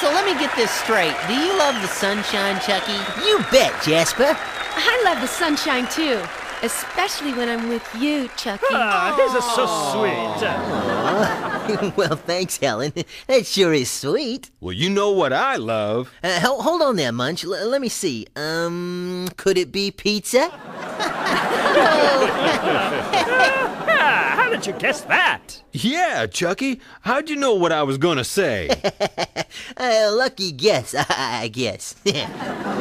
So let me get this straight. Do you love the sunshine, Chucky? You bet, Jasper. I love the sunshine too, especially when I'm with you, Chucky. Ah, this is so sweet. well, thanks, Helen. That sure is sweet. Well, you know what I love. Uh, hol- hold on there, Munch. L- let me see. Um, could it be pizza? Ah, how did you guess that? Yeah, Chucky. How'd you know what I was gonna say? Uh, lucky guess, I guess.